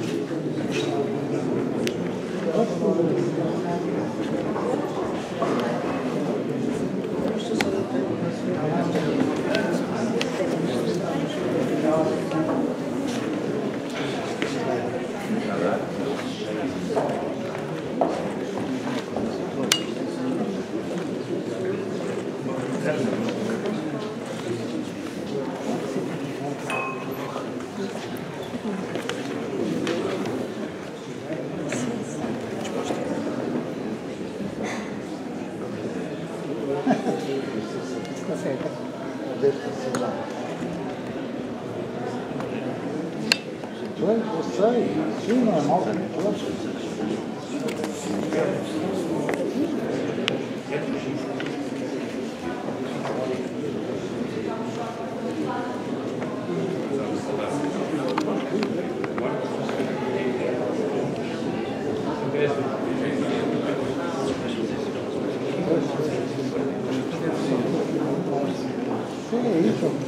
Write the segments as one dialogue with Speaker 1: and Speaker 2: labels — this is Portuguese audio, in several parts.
Speaker 1: Thank you.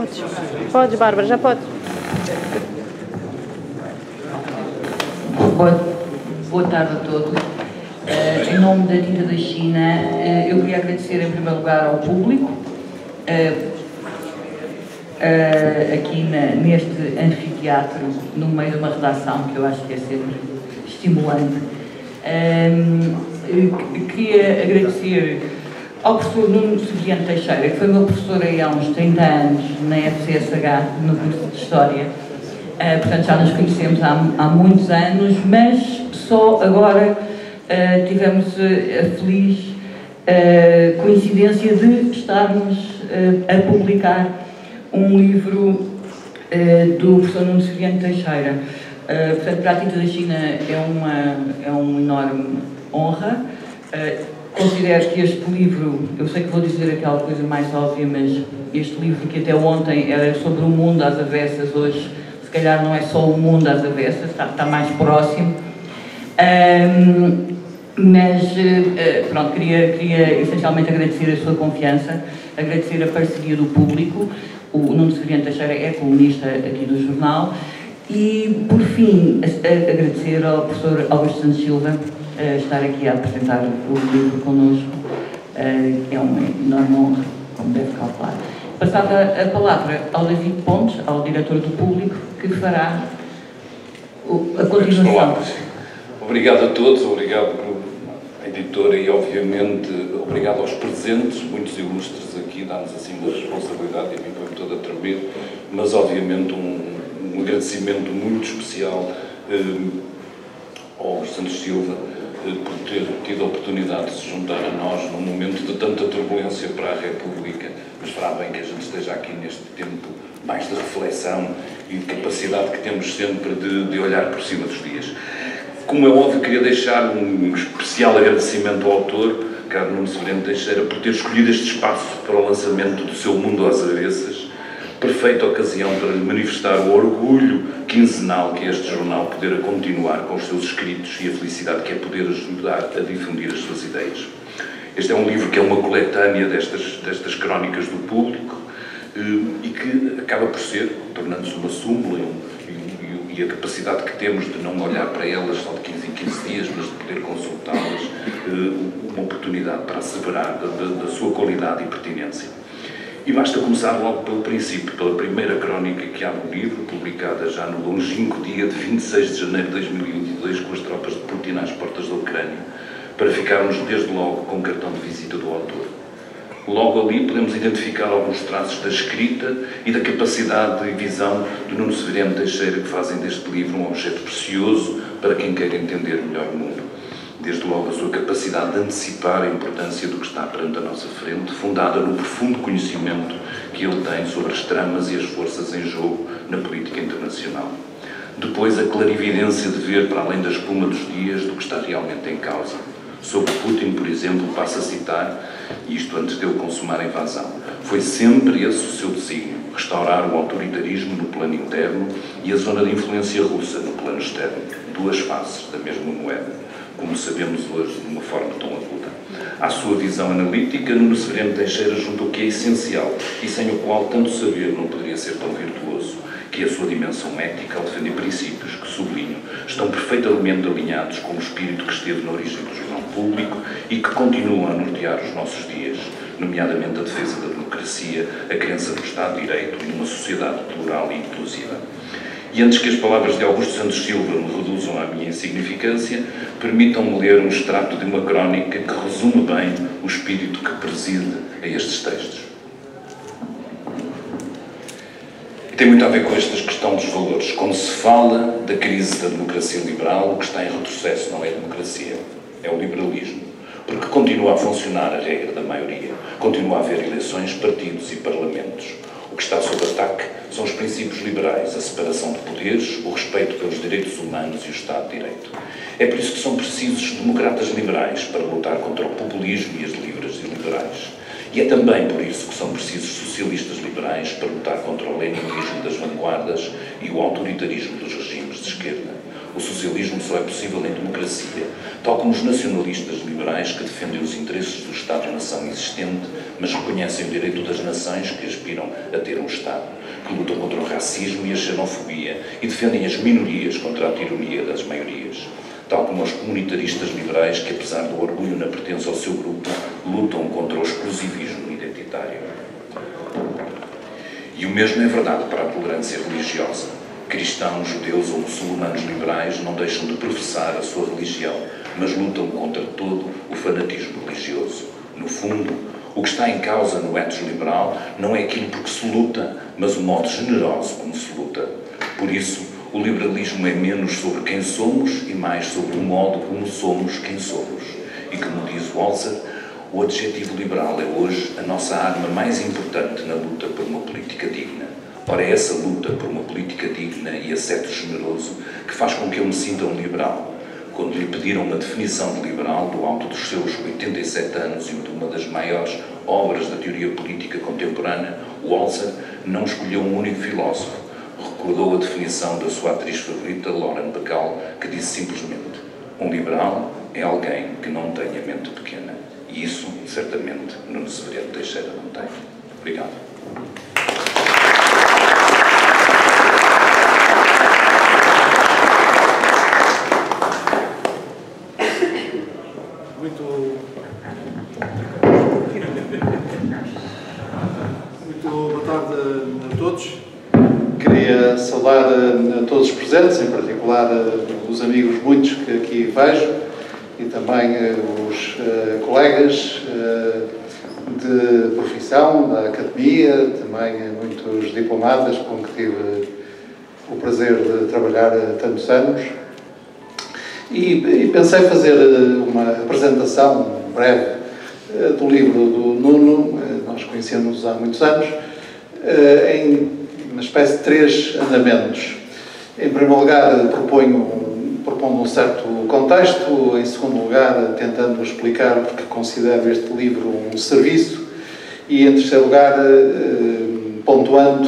Speaker 1: Podes. Podes, Bárbara, já podes.
Speaker 2: Boa, boa tarde a todos. Eh, em nome da Tinta da China, eh, eu queria agradecer em primeiro lugar ao público, eh, aqui na- neste anfiteatro, no meio de uma redação, que eu acho que é sempre estimulante. Queria agradecer ao professor Nuno Seviano Teixeira, que foi meu professor aí há uns 30 anos na FCSH, no curso de História. Uh, portanto, já nos conhecemos há, há muitos anos, mas só agora uh, tivemos uh, a feliz uh, coincidência de estarmos a publicar um livro do professor Nuno Seviano Teixeira. Portanto, para a Tinta da China é uma, é uma enorme honra. Considero que este livro, eu sei que vou dizer aquela coisa mais óbvia, mas este livro que até ontem era sobre o mundo às avessas, hoje se calhar não é só o mundo às avessas, está, está mais próximo. Ahm, mas, eh, pronto, queria, queria essencialmente agradecer a sua confiança, agradecer a parceria do público. O Nuno Severiano Teixeira é colunista aqui do jornal. E, por fim, agradecer ao professor Augusto Santos Silva eh, estar aqui a apresentar o livro connosco. Eh, é uma enorme honra, como deve calcular. Passava a palavra ao David Pontes, ao diretor do público, que fará o- a continuação.
Speaker 3: Obrigado a todos, obrigado à editora e, obviamente, obrigado aos presentes, muitos ilustres aqui, dá-nos assim uma responsabilidade e a mim foi toda a tremer, mas, obviamente, um, um agradecimento muito especial eh, ao Santos Silva por ter tido a oportunidade de se juntar a nós num momento de tanta turbulência para a República, mas fará bem que a gente esteja aqui neste tempo mais de reflexão e de capacidade que temos sempre de, de olhar por cima dos dias. Como é óbvio, queria deixar um especial agradecimento ao autor, Carlos Nuno Severino Teixeira, por ter escolhido este espaço para o lançamento do seu Mundo às Avessas, perfeita ocasião para lhe manifestar o orgulho quinzenal que este jornal poder continuar com os seus escritos e a felicidade que é poder ajudar a difundir as suas ideias. Este é um livro que é uma coletânea destas, destas crónicas do público eh, e que acaba por ser, tornando-se uma súmula e, e- e a capacidade que temos de não olhar para elas só de 15 em 15 dias, mas de poder consultá-las, eh, uma oportunidade para asseverar da- da sua qualidade e pertinência. E basta começar logo pelo princípio, pela primeira crónica que abre o livro, publicada já no longínquo dia de 26 de janeiro de 2022, com as tropas de Putin às portas da Ucrânia, para ficarmos desde logo com o cartão de visita do autor. Logo ali podemos identificar alguns traços da escrita e da capacidade e visão de Nuno Severino Teixeira que fazem deste livro um objeto precioso, para quem quer entender melhor o mundo. Desde logo a sua capacidade de antecipar a importância do que está perante a nossa frente, fundada no profundo conhecimento que ele tem sobre as tramas e as forças em jogo na política internacional. Depois, a clarividência de ver para além da espuma dos dias do que está realmente em causa. Sobre Putin, por exemplo, passo a citar, isto antes de ele consumar a invasão. Foi sempre esse o seu desígnio, restaurar o autoritarismo no plano interno e a zona de influência russa no plano externo, duas faces da mesma moeda, como sabemos hoje de uma forma tão aguda. À sua visão analítica, Nuno Severino Teixeira juntou que é essencial e sem o qual tanto saber não poderia ser tão virtuoso, que é a sua dimensão ética ao defender princípios que, sublinho, estão perfeitamente alinhados com o espírito que esteve na origem do jornal público e que continuam a nortear os nossos dias, nomeadamente a defesa da democracia, a crença no Estado de Direito e numa sociedade plural e inclusiva. E antes que as palavras de Augusto Santos Silva me reduzam à minha insignificância, permitam-me ler um extrato de uma crónica que resume bem o espírito que preside a estes textos. E tem muito a ver com esta questão dos valores. Quando se fala da crise da democracia liberal, o que está em retrocesso não é a democracia, é o liberalismo. Porque continua a funcionar a regra da maioria, continua a haver eleições, partidos e parlamentos. Que está sob ataque são os princípios liberais, a separação de poderes, o respeito pelos direitos humanos e o Estado de Direito. É por isso que são precisos democratas liberais para lutar contra o populismo e as livres e liberais. E é também por isso que são precisos socialistas liberais para lutar contra o leninismo das vanguardas e o autoritarismo dos regimes de esquerda. O socialismo só é possível em democracia, tal como os nacionalistas liberais que defendem os interesses do Estado-nação existente, mas reconhecem o direito das nações que aspiram a ter um Estado, que lutam contra o racismo e a xenofobia e defendem as minorias contra a tironia das maiorias tal como os comunitaristas liberais que, apesar do orgulho na pertença ao seu grupo, lutam contra o exclusivismo identitário. E o mesmo é verdade para a tolerância religiosa. Cristãos, judeus ou muçulmanos liberais não deixam de professar a sua religião, mas lutam contra todo o fanatismo religioso. No fundo, o que está em causa no ethos liberal não é aquilo por que se luta, mas o modo generoso como se luta. Por isso, o liberalismo é menos sobre quem somos e mais sobre o modo como somos quem somos. E como diz Walzer, o adjetivo liberal é hoje a nossa arma mais importante na luta por uma política digna. Ora, é essa luta por uma política digna e acerto generoso que faz com que eu me sinta um liberal. Quando lhe pediram uma definição de liberal do alto dos seus 87 anos e de uma das maiores obras da teoria política contemporânea, Walzer não escolheu um único filósofo, recordou a definição da sua atriz favorita, Lauren Bacall, que disse simplesmente: Um liberal é alguém que não tem a mente pequena. E isso, certamente, Nuno Severiano Teixeira não tem. Obrigado.
Speaker 4: Muito. Muito boa tarde a todos. Queria saudar a, todos os presentes, em particular os amigos muitos que aqui vejo e também os uh, colegas uh, de profissão, da academia, também muitos diplomatas com que tive o prazer de trabalhar tantos anos. E, e pensei fazer uma apresentação breve do livro do Nuno, nós conhecemos há muitos anos, em uma espécie de três andamentos. Em primeiro lugar, proponho, propondo um certo contexto, em segundo lugar, tentando explicar porque considero este livro um serviço, e em terceiro lugar, eh, pontuando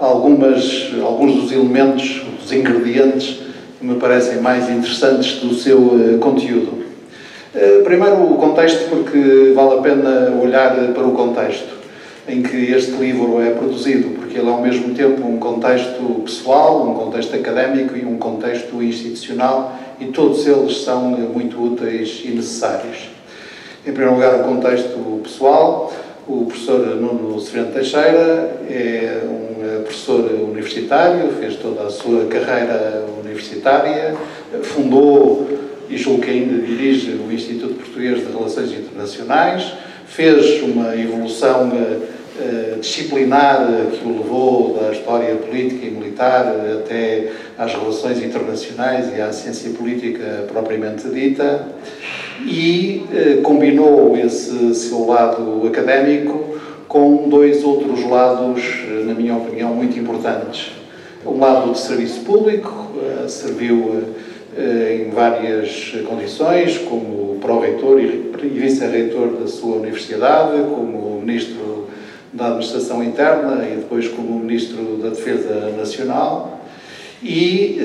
Speaker 4: algumas, alguns dos elementos, dos ingredientes que me parecem mais interessantes do seu eh, conteúdo. Eh, primeiro, o contexto, porque vale a pena olhar para o contexto em que este livro é produzido, porque ele é ao mesmo tempo um contexto pessoal, um contexto académico e um contexto institucional, e todos eles são muito úteis e necessários. Em primeiro lugar, o contexto pessoal. O professor Nuno Severino Teixeira é um professor universitário, fez toda a sua carreira universitária, fundou e julgo que ainda dirige o Instituto Português de Relações Internacionais, fez uma evolução uh, disciplinar que o levou da história política e militar até às relações internacionais e à ciência política propriamente dita, e combinou esse seu lado académico com dois outros lados, na minha opinião, muito importantes. Um lado de serviço público, serviu em várias condições, como pró-reitor e vice-reitor da sua universidade, como ministro da Administração Interna e depois como ministro da Defesa Nacional. E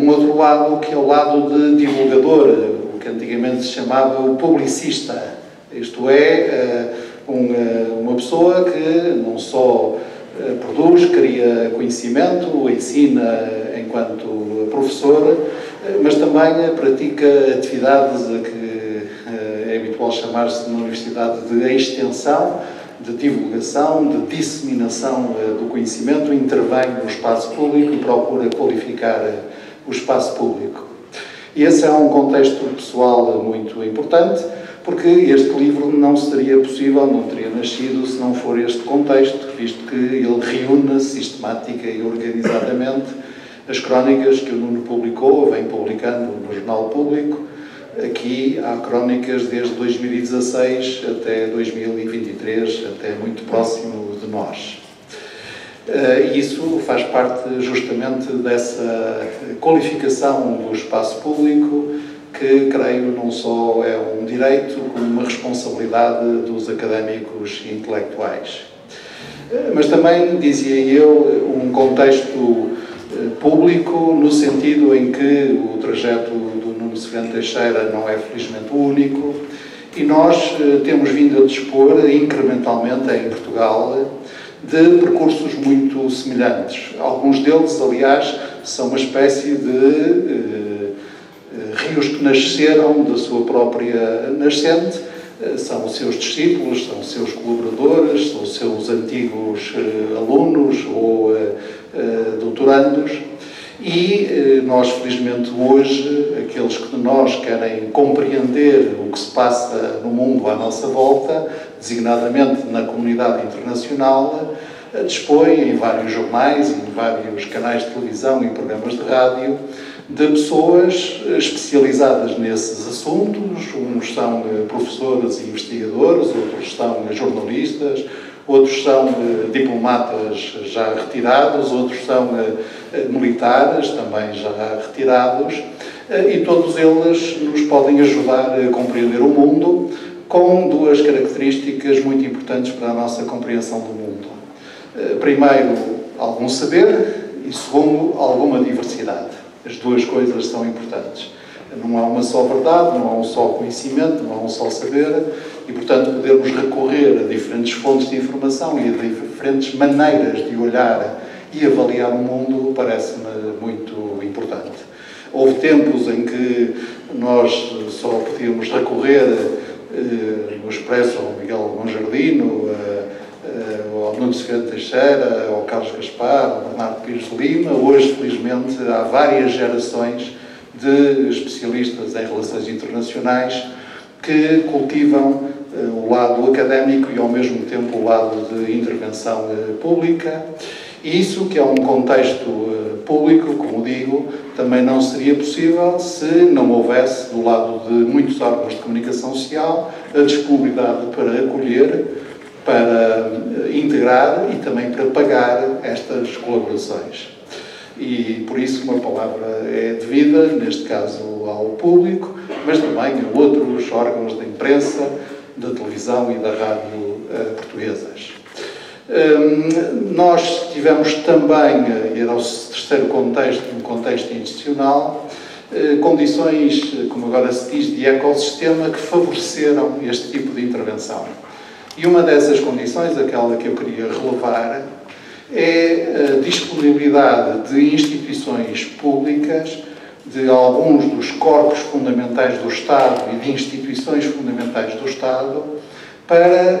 Speaker 4: um outro lado, que é o lado de divulgador, o que antigamente se chamava o publicista, isto é, uma pessoa que não só produz, cria conhecimento, ensina enquanto professor, mas também pratica atividades que habitual chamar-se na universidade de extensão, de divulgação, de disseminação do conhecimento, intervém no espaço público e procura qualificar o espaço público. E esse é um contexto pessoal muito importante, porque este livro não seria possível, não teria nascido se não for este contexto, visto que ele reúne sistemática e organizadamente as crónicas que o Nuno publicou, vem publicando no Jornal Público. Aqui há crónicas desde 2016 até 2023, até muito próximo de nós. E isso faz parte justamente dessa qualificação do espaço público, que creio não só é um direito, como uma responsabilidade dos académicos intelectuais. Mas também, dizia eu, um contexto público, no sentido em que o trajeto Severo Teixeira não é felizmente o único, e nós temos vindo a dispor incrementalmente em Portugal de percursos muito semelhantes. Alguns deles, aliás, são uma espécie de eh, rios que nasceram da sua própria nascente, são os seus discípulos, são os seus colaboradores, são os seus antigos eh, alunos ou eh, doutorandos e nós, felizmente, hoje, aqueles que nós querem compreender o que se passa no mundo à nossa volta, designadamente na comunidade internacional, dispõem em vários jornais em vários canais de televisão e programas de rádio de pessoas especializadas nesses assuntos. Uns são professores e investigadores, outros são jornalistas, outros são diplomatas já retirados, outros são militares também já retirados, e todos eles nos podem ajudar a compreender o mundo com duas características muito importantes para a nossa compreensão do mundo. Primeiro, algum saber e segundo, alguma diversidade. As duas coisas são importantes. Não há uma só verdade, não há um só conhecimento, não há um só saber e, portanto, podermos recorrer a diferentes fontes de informação e a diferentes maneiras de olhar e avaliar o mundo parece-me muito importante. Houve tempos em que nós só podíamos recorrer eh, no Expresso ao Miguel Monjardino, eh, ao Nuno Severo Teixeira, ao Carlos Gaspar, ao Bernardo Pires de Lima. Hoje, felizmente, há várias gerações de especialistas em relações internacionais que cultivam o lado académico e, ao mesmo tempo, o lado de intervenção pública. Isso, que é um contexto público, como digo, também não seria possível se não houvesse, do lado de muitos órgãos de comunicação social, a disponibilidade para acolher, para integrar e também para pagar estas colaborações. E por isso uma palavra é devida, neste caso ao público, mas também a outros órgãos da imprensa, da televisão e da rádio uh, portuguesas. Um, nós tivemos também, e era o terceiro contexto, um contexto institucional, uh, condições, como agora se diz, de ecossistema que favoreceram este tipo de intervenção. E uma dessas condições, aquela que eu queria relevar, é a disponibilidade de instituições públicas, de alguns dos corpos fundamentais do Estado e de instituições fundamentais do Estado, para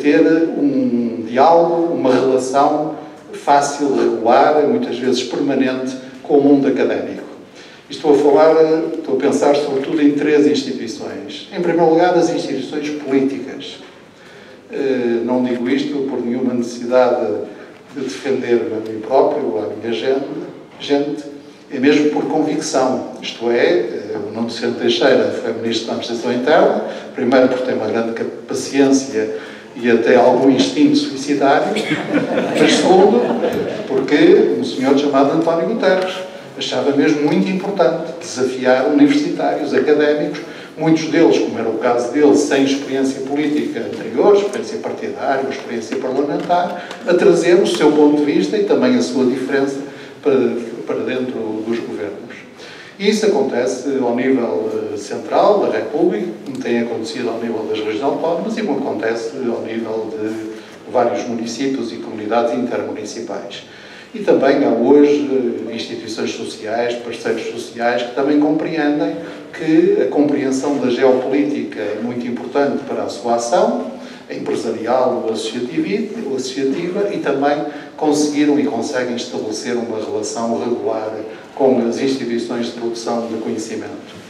Speaker 4: ter um diálogo, uma relação fácil, regular, muitas vezes permanente, com o mundo académico. Estou a falar, estou a pensar sobretudo em três instituições. Em primeiro lugar, as instituições políticas. Eh, não digo isto por nenhuma necessidade de defender a mim próprio a minha gente, é mesmo por convicção. Isto é, eh, o Nuno Vicente Teixeira foi Ministro da Administração Interna, primeiro por ter uma grande paciência e até algum instinto suicidário, mas segundo, porque um senhor chamado António Guterres achava mesmo muito importante desafiar universitários, académicos, muitos deles, como era o caso dele, sem experiência política anterior, experiência partidária, experiência parlamentar, a trazer o seu ponto de vista e também a sua diferença para, para dentro dos governos. E isso acontece ao nível eh, central da República, como tem acontecido ao nível das regiões autónomas e como acontece ao nível de vários municípios e comunidades intermunicipais. E também há hoje eh, instituições sociais, parceiros sociais que também compreendem que a compreensão da geopolítica é muito importante para a sua ação, empresarial ou associativa, e também conseguiram e conseguem estabelecer uma relação regular com as instituições de produção de conhecimento.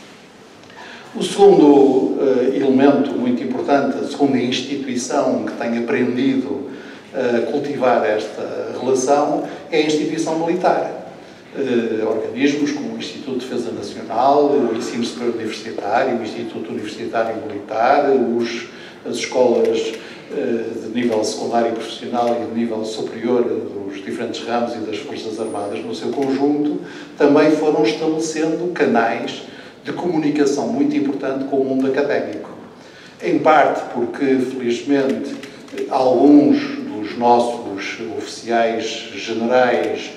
Speaker 4: O segundo uh, elemento muito importante, a segunda instituição que tem aprendido a uh, cultivar esta relação é a instituição militar. Uh, organismos como o Instituto de Defesa Nacional, o Ensino Superior Universitário, o Instituto Universitário Militar, os, as escolas de nível secundário e profissional e de nível superior dos diferentes ramos e das Forças Armadas no seu conjunto, também foram estabelecendo canais de comunicação muito importante com o mundo académico. Em parte porque, felizmente, alguns dos nossos oficiais generais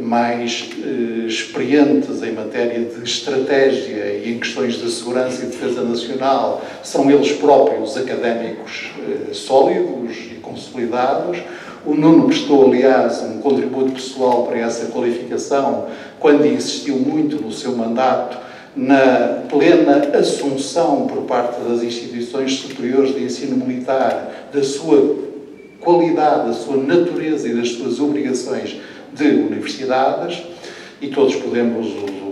Speaker 4: mais eh, experientes em matéria de estratégia e em questões de segurança e defesa nacional são eles próprios académicos eh, sólidos e consolidados. O Nuno prestou, aliás, um contributo pessoal para essa qualificação quando insistiu muito no seu mandato na plena assunção por parte das instituições superiores de ensino militar da sua qualidade, da sua natureza e das suas obrigações de universidades e todos podemos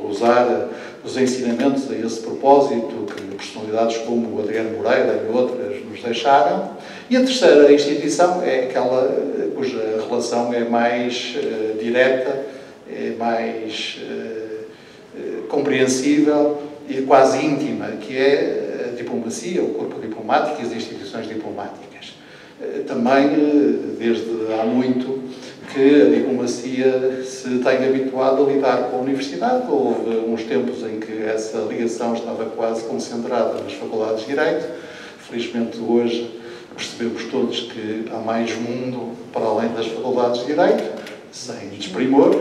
Speaker 4: usar os ensinamentos a esse propósito que personalidades como o Adriano Moreira e outras nos deixaram. E a terceira instituição é aquela cuja relação é mais uh, direta, é mais uh, compreensível e quase íntima, que é a diplomacia, o corpo diplomático e as instituições diplomáticas. Uh, também, desde há muito, que a diplomacia se tem habituado a lidar com a universidade. Houve uns tempos em que essa ligação estava quase concentrada nas faculdades de Direito. Felizmente, hoje, percebemos todos que há mais mundo para além das faculdades de Direito, sem desprimor,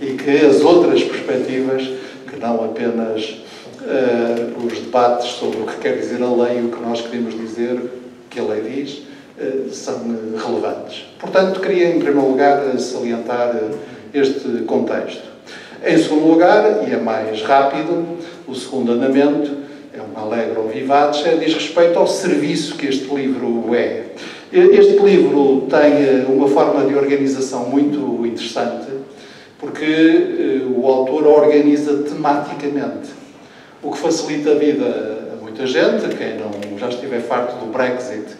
Speaker 4: e que as outras perspectivas, que não apenas uh, os debates sobre o que quer dizer a lei e o que nós queremos dizer, que a lei diz, são relevantes. Portanto, queria, em primeiro lugar, salientar este contexto. Em segundo lugar, e é mais rápido, o segundo andamento, é um alegre vivace, diz respeito ao serviço que este livro é. Este livro tem eh, uma forma de organização muito interessante, porque eh, o autor organiza tematicamente, o que facilita a vida a muita gente, quem não já estiver farto do Brexit eh,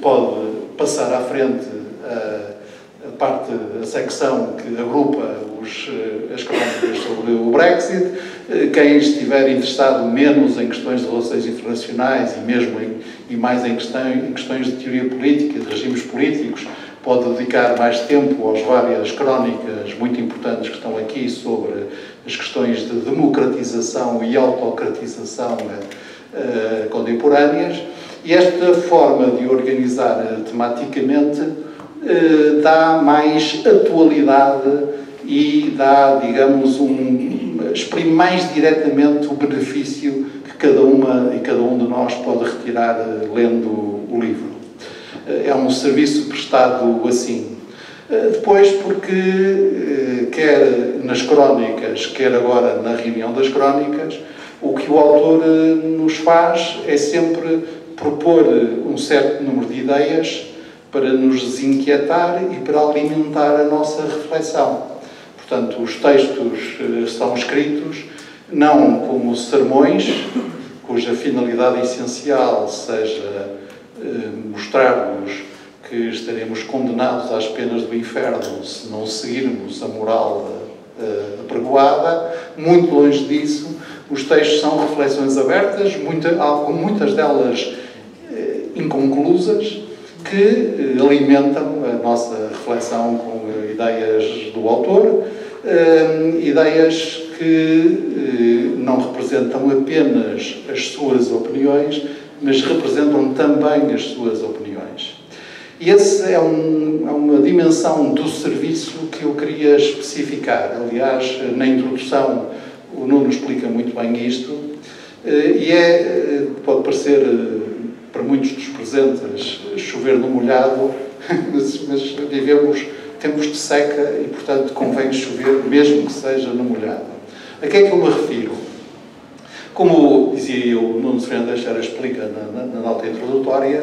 Speaker 4: pode passar à frente a a parte, a secção que agrupa os, eh, as crónicas sobre o Brexit. Eh, quem estiver interessado menos em questões de relações internacionais e mesmo em, e mais em, questão, em questões de teoria política, de regimes políticos, pode dedicar mais tempo às várias crónicas muito importantes que estão aqui sobre as questões de democratização e autocratização uh, contemporâneas. E esta forma de organizar uh, tematicamente eh, dá mais atualidade e dá, digamos, um, exprime mais diretamente o benefício que cada uma e cada um de nós pode retirar eh, lendo o livro. Eh, é um serviço prestado assim. Depois, porque, quer nas crónicas, quer agora na reunião das crónicas, o que o autor nos faz é sempre propor um certo número de ideias para nos desinquietar e para alimentar a nossa reflexão. Portanto, os textos eh, são escritos não como sermões, cuja finalidade essencial seja mostrar-nos que estaremos condenados às penas do inferno se não seguirmos a moral apregoada. Muito longe disso, os textos são reflexões abertas, muita, muitas delas inconclusas, que alimentam a nossa reflexão com ideias do autor, ideias que não representam apenas as suas opiniões, mas representam também as suas opiniões. E essa é, um, é, uma dimensão do serviço que eu queria especificar. Aliás, na introdução, o Nuno explica muito bem isto, e é, pode parecer para muitos dos presentes chover no molhado, mas, mas vivemos tempos de seca e, portanto, convém chover, mesmo que seja no molhado. A que é que eu me refiro? Como dizia eu, Nuno Fernando Teixeira explica na, na, na nota introdutória,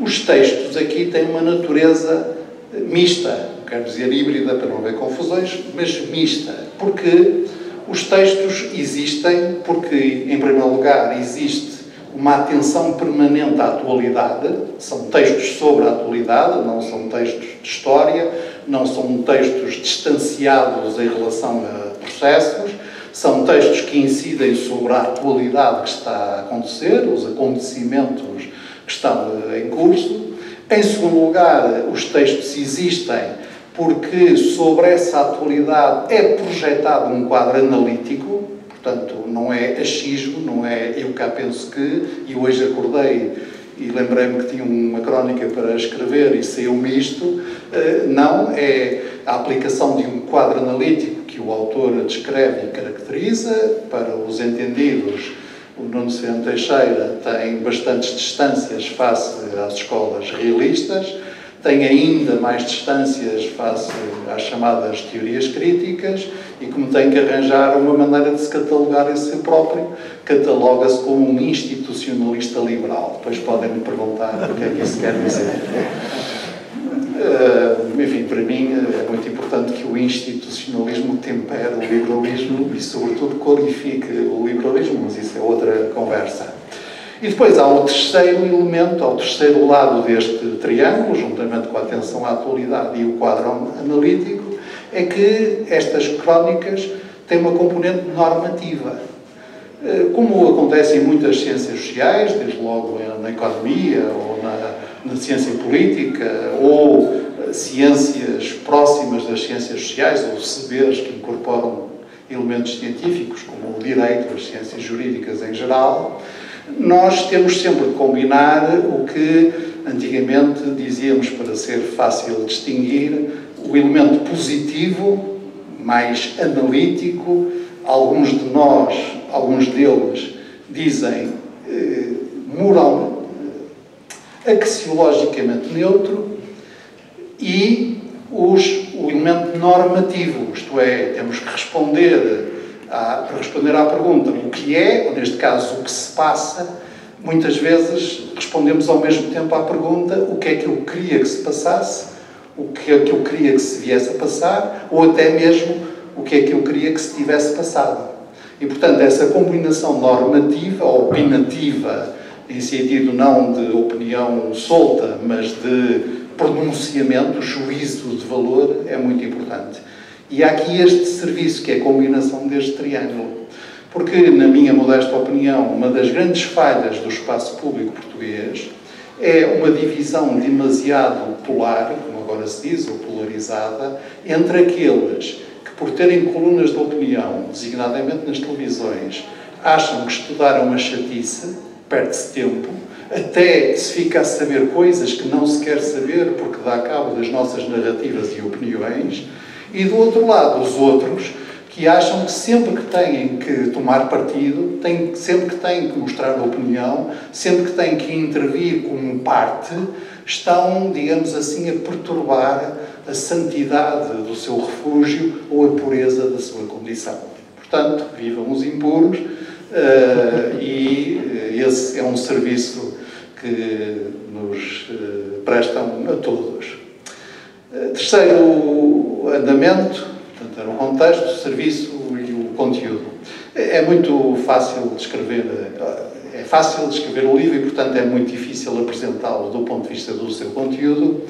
Speaker 4: os textos aqui têm uma natureza mista, quero dizer híbrida para não haver confusões, mas mista, porque os textos existem porque, em primeiro lugar, existe uma atenção permanente à atualidade, são textos sobre a atualidade, não são textos de história, não são textos distanciados em relação a processos, são textos que incidem sobre a atualidade que está a acontecer, os acontecimentos que estão em curso. Em segundo lugar, os textos existem porque sobre essa atualidade é projetado um quadro analítico, portanto, não é achismo, não é eu cá penso que, e hoje acordei e lembrei-me que tinha uma crónica para escrever e saiu-me isto. Eh, não, é a aplicação de um quadro analítico que o autor descreve e caracteriza. Para os entendidos, o Nuno Severo Teixeira tem bastantes distâncias face às escolas realistas tem ainda mais distâncias face às chamadas teorias críticas e como tem que arranjar uma maneira de se catalogar a si próprio, cataloga-se como um institucionalista liberal. Depois podem me perguntar o que é que isso quer dizer. Uh, enfim, para mim é muito importante que o institucionalismo tempere o liberalismo e, sobretudo, qualifique o liberalismo, mas isso é outra conversa. E depois há o terceiro elemento, há o terceiro lado deste triângulo, juntamente com a atenção à atualidade e o quadro analítico, é que estas crónicas têm uma componente normativa. Eh, como acontece em muitas ciências sociais, desde logo na economia ou na, na ciência política, ou eh, ciências próximas das ciências sociais, ou saberes que incorporam elementos científicos, como o direito, as ciências jurídicas em geral, nós temos sempre de combinar o que antigamente dizíamos para ser fácil distinguir o elemento positivo, mais analítico, alguns de nós, alguns deles, dizem eh, moral, axiologicamente neutro, e os, o elemento normativo, isto é, temos que responder para responder à pergunta o que é, ou neste caso o que se passa, muitas vezes respondemos ao mesmo tempo à pergunta o que é que eu queria que se passasse, o que é que eu queria que se viesse a passar, ou até mesmo o que é que eu queria que se tivesse passado. E, portanto, essa combinação normativa, opinativa, em sentido não de opinião solta, mas de pronunciamento, juízo de valor, é muito importante. E há aqui este serviço, que é a combinação deste triângulo. Porque, na minha modesta opinião, uma das grandes falhas do espaço público português é uma divisão demasiado polar, como agora se diz, ou polarizada, entre aqueles que, por terem colunas de opinião, designadamente nas televisões, acham que estudaram uma chatice, perde-se tempo, até se fica a saber coisas que não se quer saber porque dá cabo das nossas narrativas e opiniões, e do outro lado, os outros que acham que sempre que têm que tomar partido, têm, sempre que têm que mostrar opinião, sempre que têm que intervir como parte, estão, digamos assim, a perturbar a santidade do seu refúgio ou a pureza da sua condição. Portanto, vivam os impuros uh, e eh, esse é um serviço que nos uh, prestam a todos. Terceiro andamento, portanto, era o contexto, o serviço e o conteúdo. É muito fácil descrever, é fácil de escrever o livro e, portanto, é muito difícil apresentá-lo do ponto de vista do seu conteúdo.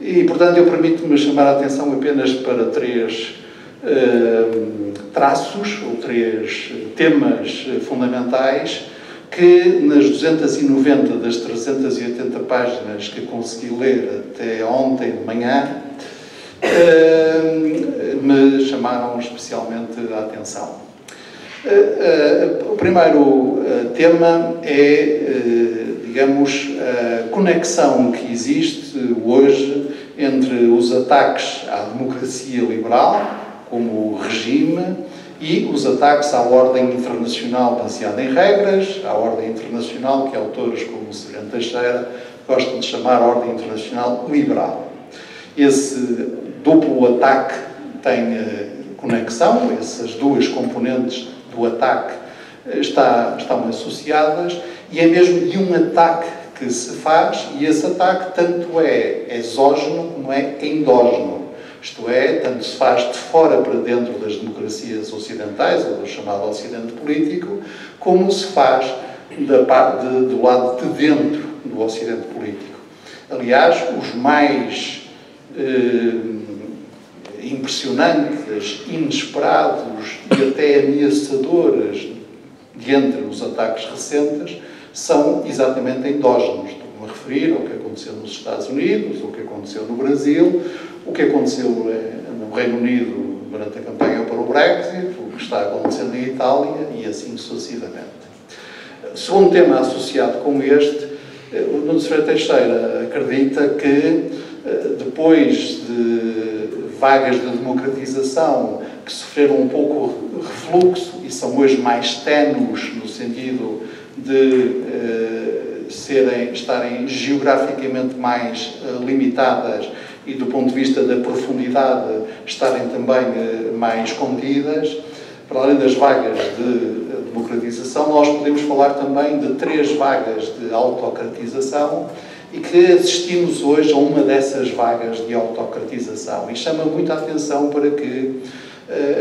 Speaker 4: E, portanto, eu permito-me chamar a atenção apenas para três uh, traços ou três temas fundamentais que nas 290 das 380 páginas que consegui ler até ontem de manhã me chamaram especialmente a atenção. Uh, o primeiro tema é, digamos, a conexão que existe hoje entre os ataques à democracia liberal, como regime, e os ataques à ordem internacional baseada em regras, à ordem internacional que autores como Severino Teixeira gostam de chamar ordem internacional liberal. Esse duplo ataque tem eh, conexão, essas duas componentes do ataque eh, está, estão associadas e é mesmo de um ataque que se faz e esse ataque tanto é exógeno como é endógeno. Isto é, tanto se faz de fora para dentro das democracias ocidentais, ou do chamado Ocidente político, como se faz da parte de, do lado de dentro do Ocidente político. Aliás, os mais eh, impressionantes, inesperados e até ameaçadores de entre os ataques recentes são exatamente endógenos. Estou-me a referir ao que aconteceu nos Estados Unidos, ao que aconteceu no Brasil, o que aconteceu eh, no Reino Unido durante a campanha para o Brexit, o que está acontecendo em Itália e assim sucessivamente. Segundo tema associado com este, eh, o Nuno Ferreira Teixeira acredita que eh, depois de vagas de democratização que sofreram um pouco refluxo e são hoje mais ténues no sentido de uh, serem, estarem geograficamente mais uh, limitadas e do ponto de vista da profundidade estarem também uh, mais contidas, para além das vagas de democratização, nós podemos falar também de três vagas de autocratização e que assistimos hoje a uma dessas vagas de autocratização. E chama muita atenção para que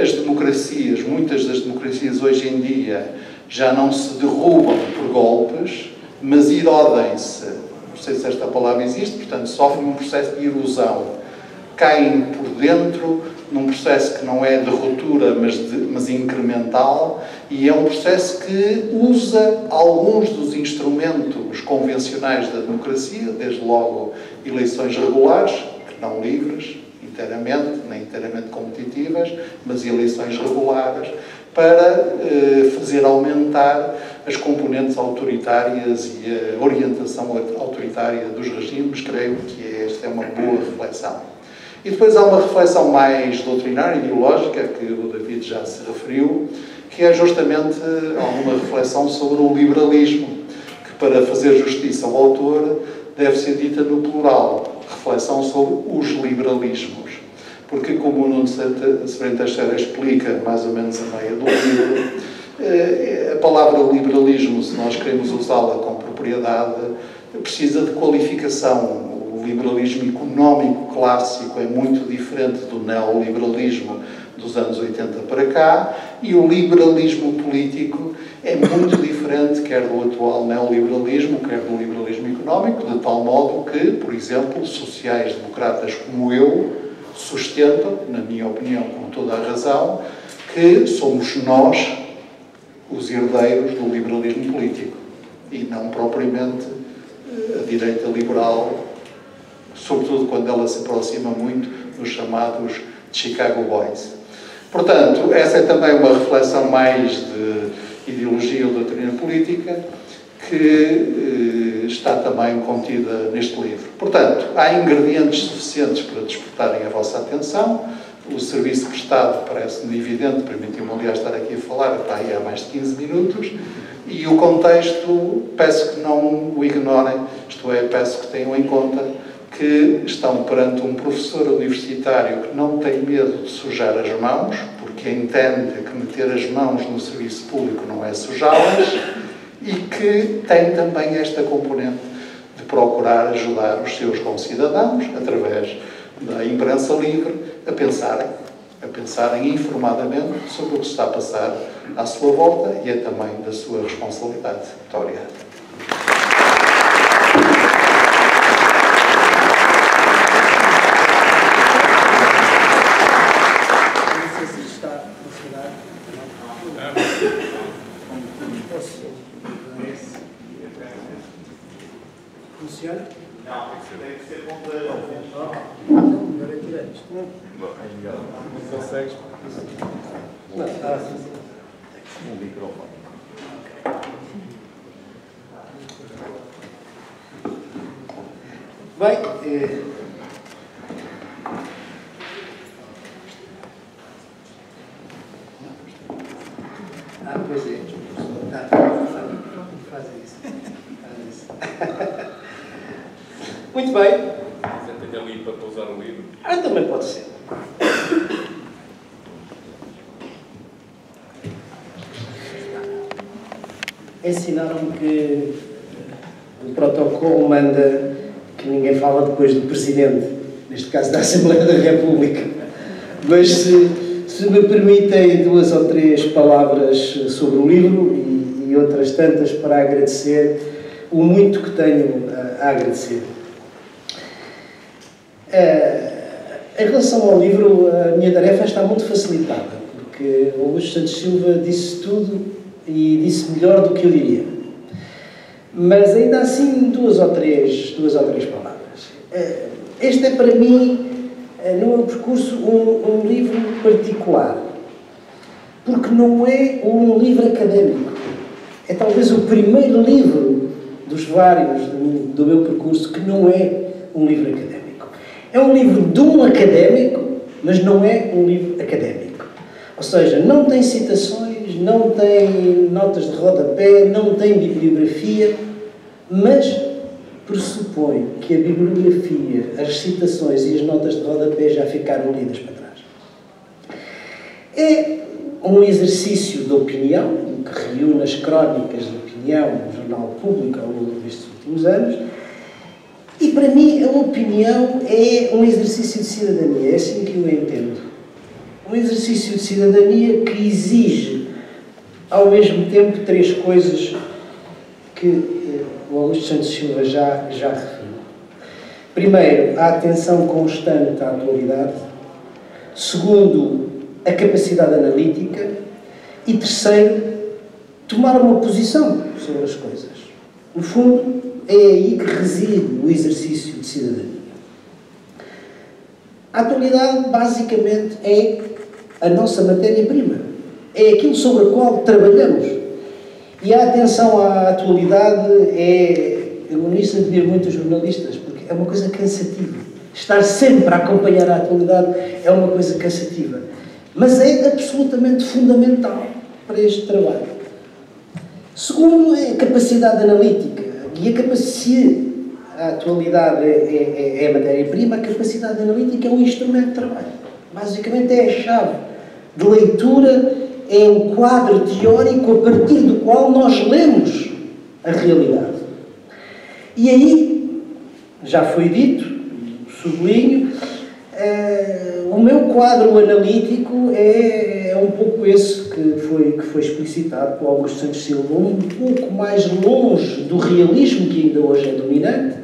Speaker 4: as democracias, muitas das democracias hoje em dia, já não se derrubam por golpes, mas erodem-se. Não sei se esta palavra existe, portanto, sofrem um processo de erosão. Caem por dentro, num processo que não é de ruptura, mas, de, mas incremental, e é um processo que usa alguns dos instrumentos convencionais da democracia, desde logo eleições regulares, que não livres, inteiramente, nem inteiramente competitivas, mas eleições regulares, para eh, fazer aumentar as componentes autoritárias e a orientação autoritária dos regimes, creio que esta é uma boa reflexão. E depois há uma reflexão mais doutrinária, ideológica, que o David já se referiu, que é justamente alguma reflexão sobre o liberalismo, que para fazer justiça ao autor deve ser dita no plural, reflexão sobre os liberalismos porque, como o Nuno Severino Teixeira explica mais ou menos a meia do livro, eh, a palavra liberalismo, se nós queremos usá-la com propriedade, precisa de qualificação. Liberalismo económico clássico é muito diferente do neoliberalismo dos anos 80 para cá e o liberalismo político é muito diferente quer do atual neoliberalismo, quer do liberalismo económico, de tal modo que, por exemplo, sociais-democratas como eu, sustentam, na minha opinião, com toda a razão, que somos nós os herdeiros do liberalismo político e não propriamente eh, a direita liberal, sobretudo quando ela se aproxima muito dos chamados Chicago Boys. Portanto, essa é também uma reflexão mais de ideologia ou doutrina política que eh, está também contida neste livro. Portanto, há ingredientes suficientes para despertarem a vossa atenção. O serviço prestado parece-me evidente, permitiu-me, aliás, estar aqui a falar, está aí há mais de 15 minutos. E o contexto, peço que não o ignorem, isto é, peço que tenham em conta que estão perante um professor universitário que não tem medo de sujar as mãos, porque entende que meter as mãos no serviço público não é sujá-las e que tem também esta componente de procurar ajudar os seus concidadãos, através da imprensa livre, a pensarem, a pensarem informadamente sobre o que está a passar à sua volta e é também da sua responsabilidade. Muito obrigado.
Speaker 5: Funciona?
Speaker 6: Não, tem que ser completo.
Speaker 5: Agora é tirar isto.
Speaker 6: Não consegues.
Speaker 5: Não, está assim.
Speaker 6: Um microfone.
Speaker 5: Bem, eh, Ah, pois é. Tá, faz isso. Faz isso. Muito bem.
Speaker 6: Senta-te ali para pousar o livro.
Speaker 5: Ah, também pode ser. Ensinaram-me que o protocolo manda que depois do Presidente, neste caso da Assembleia da República. Mas se, se me permitem duas ou três palavras sobre o livro e, e outras tantas para agradecer o muito que tenho a, a agradecer. Eh, em relação ao livro, a minha tarefa está muito facilitada, porque o Augusto Santos Silva disse tudo e disse melhor do que eu diria. Mas ainda assim, duas ou três, duas ou três Este é para mim, eh, no meu percurso, um, um livro particular, porque não é um livro académico. É talvez o primeiro livro dos vários do, do meu percurso que não é um livro académico. É um livro de um académico, mas não é um livro académico. Ou seja, não tem citações, não tem notas de rodapé, não tem bibliografia, mas pressupõe que a bibliografia, as citações e as notas de rodapé já ficaram lidas para trás. É um exercício de opinião, que reúne as crónicas de opinião no Jornal Público ao longo destes últimos anos, e para mim a opinião é um exercício de cidadania, é assim que eu entendo. Um exercício de cidadania que exige, ao mesmo tempo, três coisas que eh, o Augusto Santos Silva já, já referiu. Primeiro, a atenção constante à atualidade. Segundo, a capacidade analítica. E terceiro, tomar uma posição sobre as coisas. No fundo, é aí que reside o exercício de cidadania. A atualidade, basicamente, é a nossa matéria-prima. É aquilo sobre o qual trabalhamos. E a atenção à atualidade é. Eu nisso admiro muito os jornalistas, porque é uma coisa cansativa. Estar sempre a acompanhar a atualidade é uma coisa cansativa. Mas é absolutamente fundamental para este trabalho. Segundo, é a capacidade analítica. E a capacidade, a atualidade é, é, é a matéria-prima, a capacidade analítica é um instrumento de trabalho. Basicamente é a chave de leitura, é o quadro teórico a partir do qual nós lemos a realidade. E aí, já foi dito, sublinho, eh, o meu quadro analítico é, é um pouco esse que foi, que foi explicitado por Augusto Santos Silva, um pouco mais longe do realismo que ainda hoje é dominante,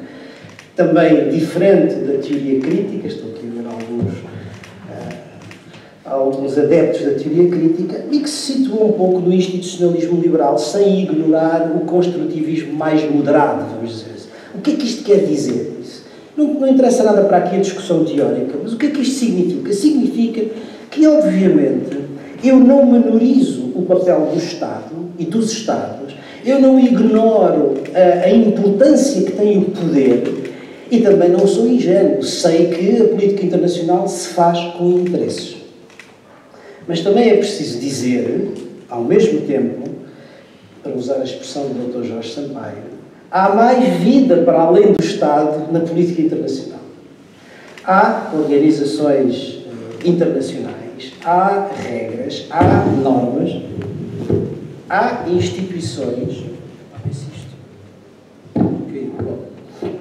Speaker 5: também diferente da teoria crítica, estou aqui a ver alguns, alguns adeptos da teoria crítica, e que se situa um pouco no institucionalismo liberal, sem ignorar o construtivismo mais moderado, vamos dizer assim. O que é que isto quer dizer? Não, não interessa nada para aqui a discussão teórica, mas o que é que isto significa? Significa que, obviamente, eu não menorizo o papel do Estado e dos Estados, eu não ignoro a, a importância que tem o poder e também não sou ingênuo. Sei que a política internacional se faz com interesses. Mas também é preciso dizer, ao mesmo tempo, para usar a expressão do Dr. Jorge Sampaio, há mais vida para além do Estado na política internacional. Há organizações internacionais, há regras, há normas, há instituições. Eh, eh,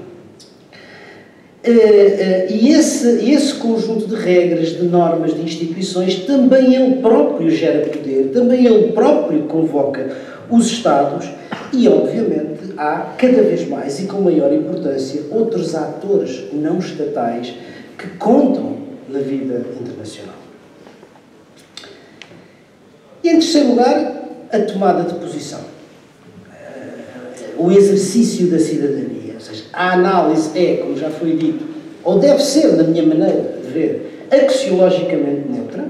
Speaker 5: E esse, esse conjunto de regras, de normas, de instituições, também ele próprio gera poder, também ele próprio convoca os Estados e, obviamente, há cada vez mais e com maior importância outros atores não estatais que contam na vida internacional. E, em terceiro lugar, a tomada de posição. Eh, O exercício da cidadania. A análise é, como já foi dito, ou deve ser, na minha maneira de ver, axiologicamente neutra.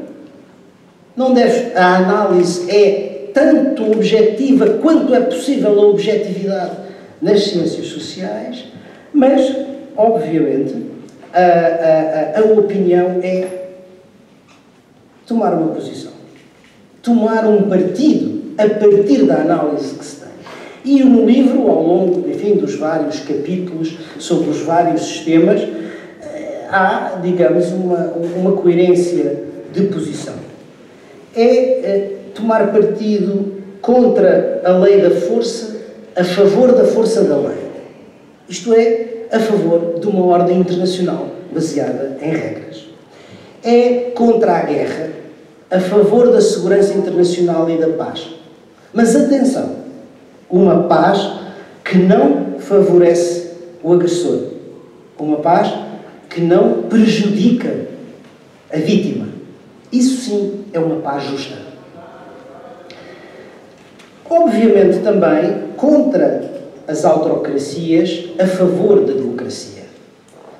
Speaker 5: Não deve, a análise é tanto objetiva quanto é possível a objetividade nas ciências sociais, mas, obviamente, a, a, a, a opinião é tomar uma posição tomar um partido a partir da análise que se. E no livro, ao longo, enfim, dos vários capítulos sobre os vários sistemas, eh, há, digamos, uma, uma coerência de posição. É eh, tomar partido contra a lei da força, a favor da força da lei. Isto é, a favor de uma ordem internacional baseada em regras. É contra a guerra, a favor da segurança internacional e da paz. Mas atenção, uma paz que não favorece o agressor, uma paz que não prejudica a vítima. Isso sim é uma paz justa. Obviamente também contra as autocracias a favor da democracia,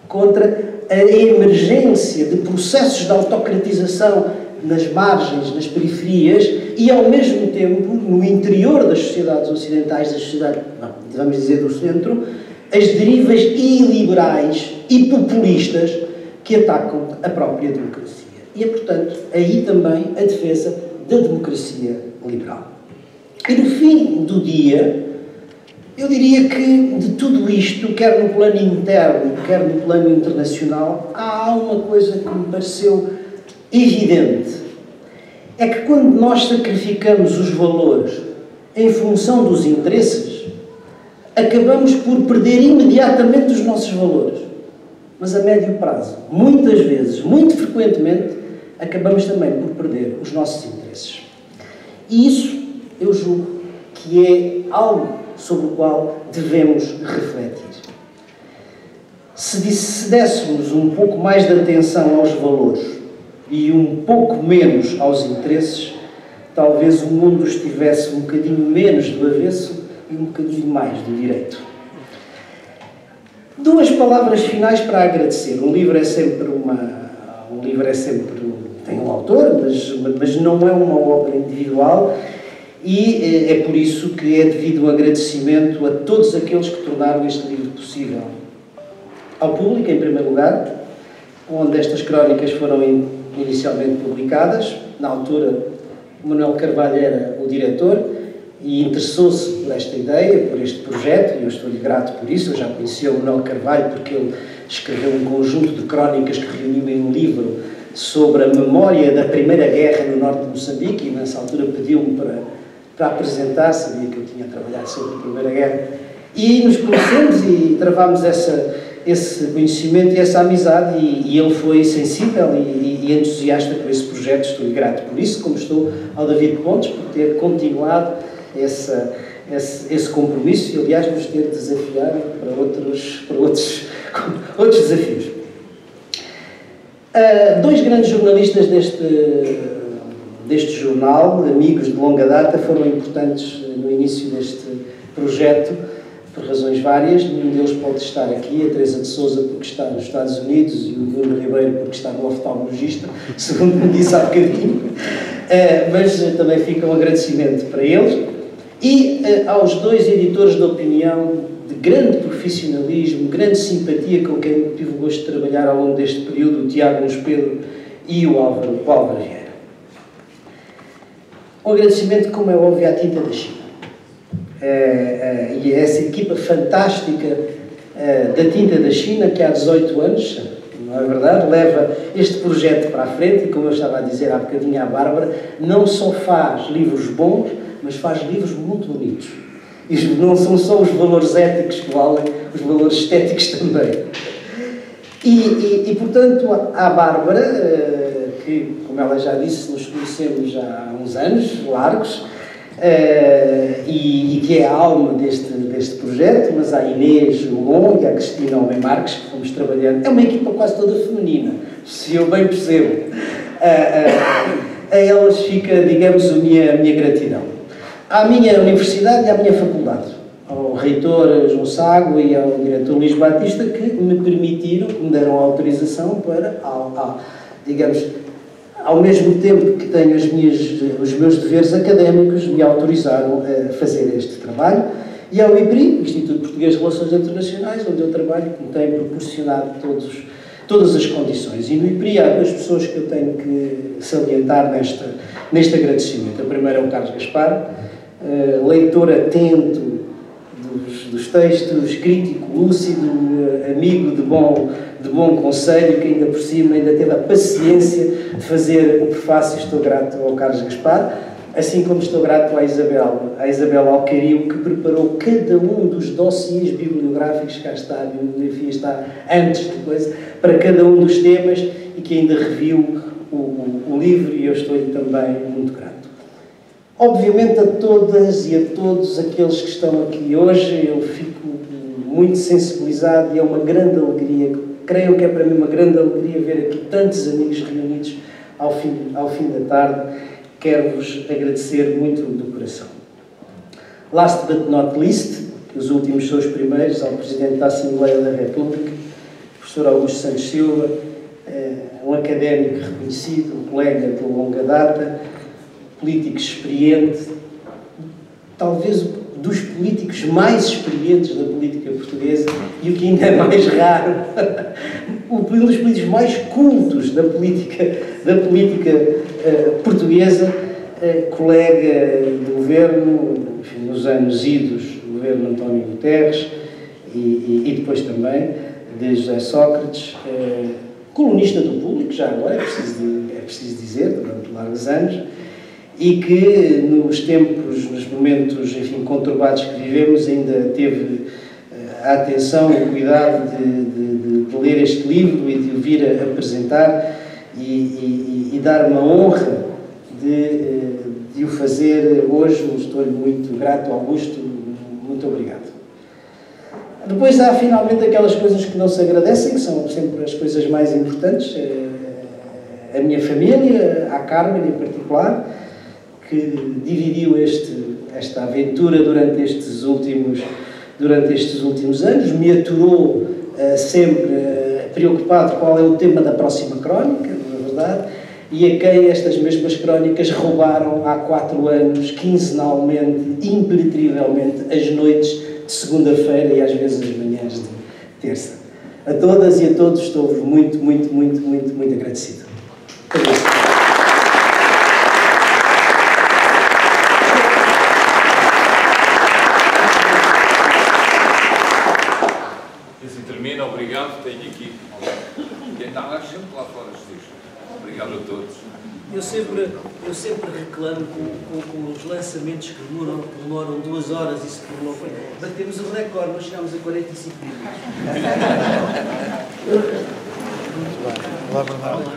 Speaker 5: contra a emergência de processos de autocratização nas margens, nas periferias e, ao mesmo tempo, no interior das sociedades ocidentais, das sociedades, não, vamos dizer, do centro, as derivas iliberais e populistas que atacam a própria democracia. E é, portanto, aí também a defesa da democracia liberal. E no fim do dia, eu diria que de tudo isto, quer no plano interno, quer no plano internacional, há uma coisa que me pareceu evidente. É que quando nós sacrificamos os valores em função dos interesses, acabamos por perder imediatamente os nossos valores. Mas a médio prazo, muitas vezes, muito frequentemente, acabamos também por perder os nossos interesses. E isso, eu julgo, que é algo sobre o qual devemos refletir. Se, se dessemos um pouco mais de atenção aos valores e um pouco menos aos interesses, talvez o mundo estivesse um bocadinho menos do avesso e um bocadinho mais do direito. Duas palavras finais para agradecer. Um livro é sempre uma, um livro é sempre tem um autor, mas, mas não é uma obra individual e é por isso que é devido um agradecimento a todos aqueles que tornaram este livro possível. Ao público, em primeiro lugar, onde estas crónicas foram inicialmente publicadas. Na altura, Manuel Carvalho era o diretor e interessou-se por esta ideia, por este projeto, e eu estou-lhe grato por isso. Eu já conhecia o Manuel Carvalho porque ele escreveu um conjunto de crónicas que reuniu em um livro sobre a memória da Primeira Guerra no norte de Moçambique e nessa altura pediu-me para, para apresentar, sabia que eu tinha trabalhado sobre a Primeira Guerra. E nos conhecemos e travámos essa, esse conhecimento e essa amizade e, e ele foi sensível e, e, entusiasta por esse projeto, estou-lhe grato por isso, como estou ao David Pontes por ter continuado essa, esse, esse compromisso e aliás nos ter desafiado para outros, para outros, outros desafios. Uh, dois grandes jornalistas deste, deste jornal, amigos de longa data, foram importantes no início deste projeto, por razões várias. Nenhum deles pode estar aqui. A Teresa de Souza, porque está nos Estados Unidos, e o Nuno Ribeiro, porque está no oftalmologista, segundo me disse há bocadinho. Uh, mas uh, também fica um agradecimento para eles. E aos dois editores de opinião de grande profissionalismo, grande simpatia com quem tive o gosto de trabalhar ao longo deste período, o Tiago Luís Pedro e o Álvaro, o Álvaro. Um agradecimento, como é óbvio, à Tinta da China. Uh, uh, e a essa equipa fantástica da Tinta da China, que há 18 anos, não é verdade, leva este projeto para a frente e, como eu estava a dizer há bocadinho à Bárbara, não só faz livros bons, mas faz livros muito bonitos. E não são só os valores éticos que valem, os valores estéticos também. E, e, e, portanto, à Bárbara, eh, que, como ela já disse, nos conhecemos há uns anos largos, eh, e, e, que é a alma deste, deste projeto, mas há Inês Long e a Cristina Homem Marques, que fomos trabalhando. É uma equipa quase toda feminina, se eu bem percebo. a elas fica, digamos, a minha, a minha gratidão. À minha universidade e à minha faculdade ao reitor João Sago e ao diretor Luís Batista que me permitiram, que me deram autorização para, digamos, ao mesmo tempo que tenho as minhas, os meus deveres académicos, me autorizaram a fazer este trabalho. E ao IBRI, Instituto Português de Relações Internacionais, onde eu trabalho, que me tem proporcionado todos, todas as condições. E no IBRI há duas pessoas que eu tenho que salientar nesta, neste agradecimento. A primeira é o Carlos Gaspar, uh, leitor atento dos, dos, textos, crítico, lúcido, eh, amigo de bom, de bom conselho, que ainda por cima ainda teve a paciência de fazer o prefácio. Estou grato ao Carlos Gaspar, assim como estou grato à Isabel, à Isabel Alcario, que preparou cada um dos dossiês bibliográficos, cá está, a bibliografia está antes de coisa, para cada um dos temas e que ainda reviu o, o, o livro e eu estou-lhe também muito grato. Obviamente a todas e a todos aqueles que estão aqui hoje, eu fico muito sensibilizado e é uma grande alegria, creio que é para mim uma grande alegria ver aqui tantos amigos reunidos ao fim, ao fim da tarde. Quero-vos agradecer muito do coração. Last but not least, os últimos são os primeiros, ao Presidente da Assembleia da República, professor Augusto Santos Silva, eh, um académico reconhecido, um colega de longa data, político experiente, talvez dos políticos mais experientes da política portuguesa e o que ainda é mais raro, um dos políticos mais cultos da política, da política uh, portuguesa, uh, colega do governo, enfim, nos anos idos do governo António Guterres e, e, e, depois também de José Sócrates, uh, colunista do público, já agora é preciso, é preciso dizer, durante largos anos, e que nos tempos, nos momentos enfim, conturbados que vivemos, ainda teve a atenção e o cuidado de, de, de, ler este livro e de o vir a apresentar e, e, e dar uma honra de, eh, de o fazer hoje. Estou-lhe muito grato, Augusto, muito obrigado. Depois há finalmente aquelas coisas que não se agradecem, que são sempre as coisas mais importantes. Eh, a minha família, a Carmen em particular, que dividiu este, esta aventura durante estes últimos, durante estes últimos anos, me aturou uh, sempre uh, preocupado qual é o tema da próxima crónica, não é verdade? E a quem estas mesmas crónicas roubaram há quatro anos, quinzenalmente, impenetrivelmente, as noites de segunda-feira e às vezes as manhãs de terça. A todas e a todos estou-vos muito, muito, muito, muito, muito agradecido. Obrigado.
Speaker 7: Eu sempre, eu sempre reclamo com, com, com, os lançamentos que demoram, demoram duas horas e se prolongam. Batemos o recorde, nós chegámos a 45 minutos. Olá, Bernardo.